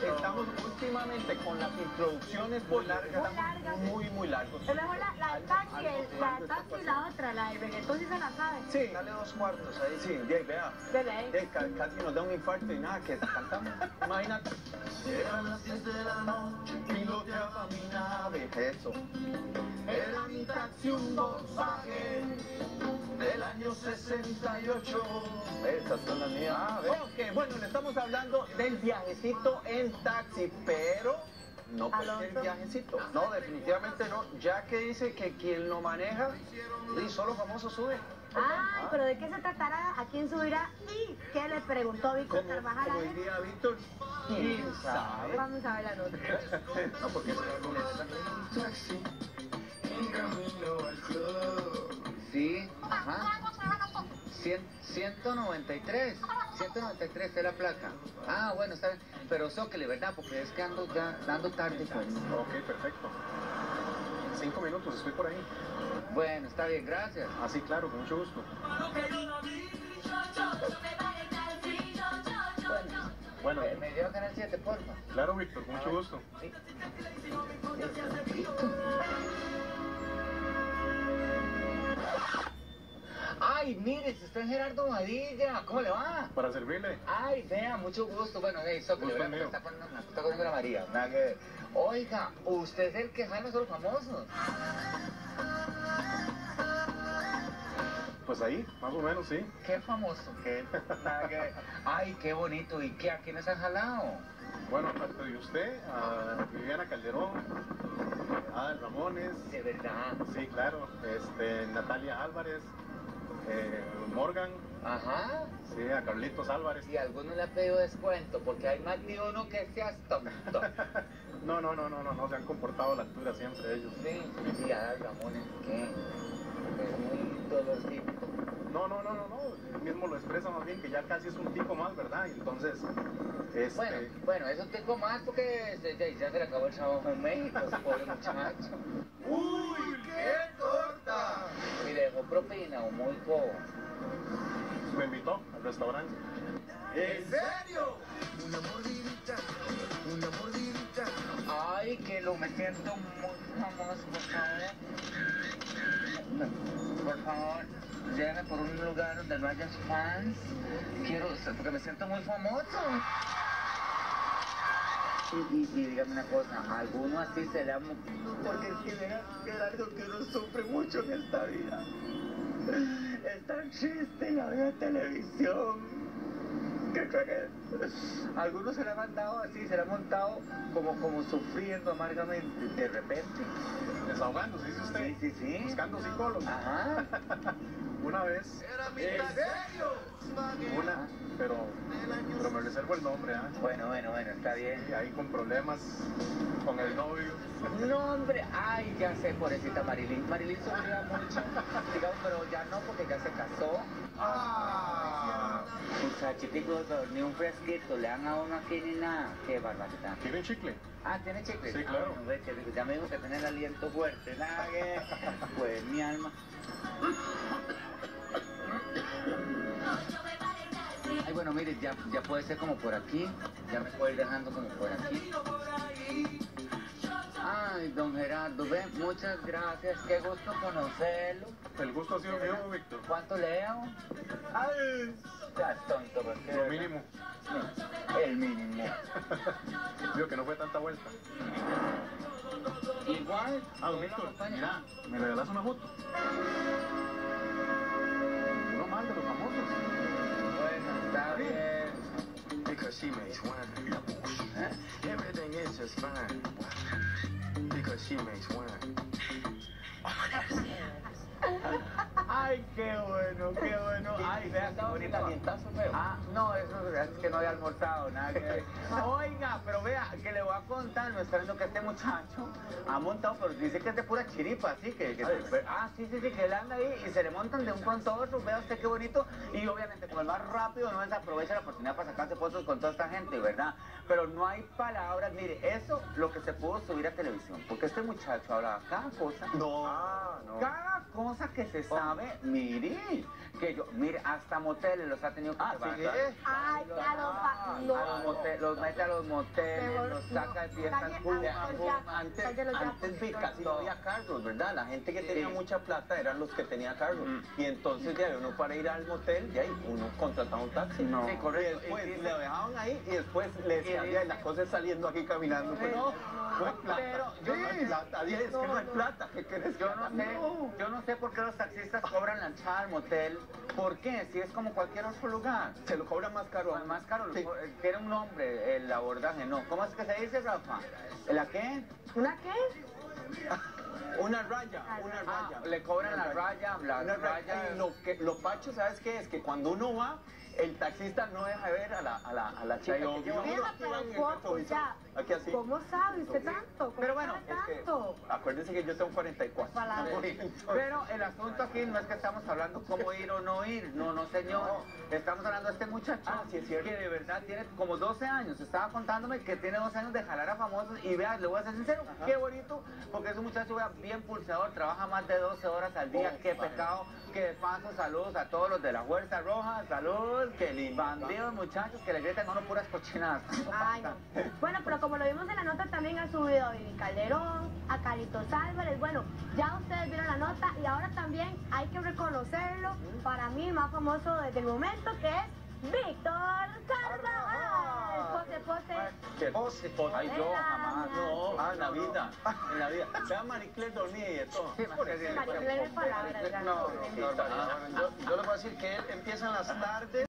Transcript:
Pero estamos últimamente con las introducciones muy largas. Muy largas. Muy, largos. Es mejor la, la taxi, y la otra, la del reggaetón, sí se la sabe. Sí, dale dos cuartos ahí, sí, vea. Casi nos da un infarto y nada, que cantamos. Imagínate. Eran las 10 de. Eso. Taxi un Volkswagen del año 68. Esas son las mías. Ok, bueno, le estamos hablando del viajecito en taxi, pero no cualquier viajecito. No, definitivamente no, ya que dice que quien lo maneja, y solo famoso sube. Ay, pero ¿de qué se tratará? ¿A quién subirá? ¿Y qué le preguntó Víctor Carvajal a como diría Víctor, ¿quién sabe? Vamos a ver la nota. No, porque es algo taxi Sí, ajá. Cien- 193. 193 es la placa. Ah, bueno, está bien. Pero zóquele, ¿verdad? Porque es que ando ya dando tarde, pues. Ok, perfecto. En cinco minutos estoy por ahí. Bueno, está bien, gracias. Ah, sí, claro, con mucho gusto. Bueno, Bueno, me, me a Canal 7, porfa. claro, Víctor, con mucho gusto. Sí. Ay, mire, si está en Gerardo Madilla, ¿cómo le va? Para servirle. Ay, vea, mucho gusto. Bueno, Zócalo, Gusto vea, porque mío. está poniendo, me está poniendo la María. nada que. Oiga, usted es el que jala a los famosos. Pues ahí, más o menos, sí. Qué famoso, qué. nada que. Ay, qué bonito. ¿Y qué? ¿A quiénes han jalado? Bueno, aparte de usted, a Viviana Calderón, a Adel Ramones, De verdad. sí, claro, este, Natalia Álvarez, eh, Morgan, Ajá. sí, a Carlitos Álvarez. Si alguno le ha pedido descuento, porque hay más de uno que seas tonto. No, no, no, no, no, no, se han comportado a la altura siempre ellos. Sí, y a dar Ramones, ¿qué? Es muy dolorcito. No, no, no, no, no, él mismo lo expresa más bien que ya casi es un tico más, ¿verdad? Y entonces, este, Bueno, bueno, eso tengo más porque ya, ya se le acabó el trabajo en México, ese pobre muchacho. ¡Uy! Propina o muy poco. me invitó al restaurante. ¿En serio? Ay, que lo me siento muy famoso, por favor. Por favor, llévame por un lugar donde no haya fans. Quiero, porque me siento muy famoso. Y, y, y dígame una cosa, ¿a alguno así se le amo? Porque que es algo que uno sufre mucho en esta vida. Es tan triste la vida de televisión. ¿Qué crees? Algunos se le ha mandado así, se le ha montado como, como sufriendo amargamente, de repente. Desahogando, ¿se dice usted? Sí, sí, sí. Buscando psicólogos. Ajá. Una vez, ¿En serio? una, pero, pero me reservo el nombre, ¿ah? Bueno, bueno, bueno, está bien. Y ahí con problemas con el novio. No, hombre, ay, ya sé, pobrecita Marilyn. Marilyn sufría mucho, digamos, pero ya no porque ya se casó. Ah. Muchachitico, ni un fresquito, le dan a uno aquí ni nada. Qué barbaridad. ¿Quieren chicle? Ah, ¿tiene chicle? Sí, claro. Ah, rico. ya me dijo que tiene el aliento fuerte. Nada que... Pues mi alma. Ay, bueno, mire, ya, ya puede ser como por aquí. Ya me puedo ir dejando como por aquí. Ay, don Gerardo, ve, muchas gracias. Qué gusto conocerlo. El gusto ha sido mío, Víctor. ¿Cuánto leo? Ay, ya es tonto, porque... Lo mínimo. El mínimo. Digo que no fue tanta vuelta. Igual. Ah, don ¿no lo Víctor, mira, ¿me regalas una foto? She makes wine. Everything is just fine. Because she makes wine. Ay, qué bueno, qué bueno. Ay, Ay, vea, qué feo. Ah, no, eso es que no había almorzado, nada que ver. Oiga, pero vea, que le voy a contar, no esperando que este muchacho ha montado, pero dice que es de pura chiripa, así que... que ah, sí, sí, sí, que él anda ahí y se le montan de un pronto a otro, vea usted qué bonito, y obviamente como el más rápido no desaprovecha la oportunidad para sacarse fotos con toda esta gente, ¿verdad? Pero no hay palabras, mire, eso lo que se pudo subir a televisión, porque este muchacho hablaba cada cosa, No, Ah, no. cada cosa que se sabe, mire, que yo, mire, hasta moteles los ha tenido que Ah, llevar, ¿sí? Ay, los no. A los moteles, los mete a los moteles, Mejor los saca de no. fiestas. Antes, antes de casi no había carros, ¿verdad? La gente que tenía Sí. mucha plata eran los que tenían carros. Mm. Y entonces ya uno para ir al motel, ya ahí uno contrataba un taxi. No. Sí, Y correcto. después Y le dejaban ahí y después le decían, Y ya, dice- la cosa es saliendo aquí caminando. Pero no, no hay plata. Pero yo no hay no- plata, es que no hay plata. ¿Qué que Yo no sé, yo no sé por qué los taxistas cobran la entrada al motel. ¿Por qué? Si es como cualquier otro lugar. Se lo cobra más caro. Más caro, Sí. eh, un nombre, el abordaje, no. ¿Cómo es que se dice, Rafa? ¿La qué? ¿Una qué? Una raya, una Ah, raya. le cobran la raya, la Una raya. raya. Y lo, que, lo pacho, ¿sabes qué? Es que cuando uno va, el taxista no deja de ver a la, a la, a la chica Mira, uno aquí pero ¿cómo, retrovisor. ya, Aquí así. ¿Cómo sabe usted tanto? ¿Cómo Pero bueno, sabe Es que, tanto? acuérdense que yo tengo 44. Palabras. Pero el asunto aquí no es que estamos hablando cómo ir o no ir, no, no señor. Estamos hablando de este muchacho Ah, sí, es cierto. que de verdad tiene como 12 años. Estaba contándome que tiene 12 años de jalar a famosos y vea, le voy a ser sincero, qué bonito, porque es un muchacho vea, bien pulsador, trabaja más de 12 horas al día, Oh, qué pecado, que de paso saludos a todos los de la Fuerza Roja, saludos, Qué lindo. bandidos muchachos que le gritan uno puras cochinadas. Ay, no. Bueno, pero como lo vimos en la nota, también ha subido Vivi Calderón, a Carlitos Álvarez. Bueno, ya ustedes vieron la nota y ahora también hay que reconocerlo. Para mí, más famoso desde el momento, que es Víctor Carvajal. Pose, pose. Pose, pose. Ay, yo jamás. No, ah, en la vida, en la vida. Vea a Maricles dormida y de palabras, ya. No, no, no, no, yo, yo le voy a decir que él empieza en las tardes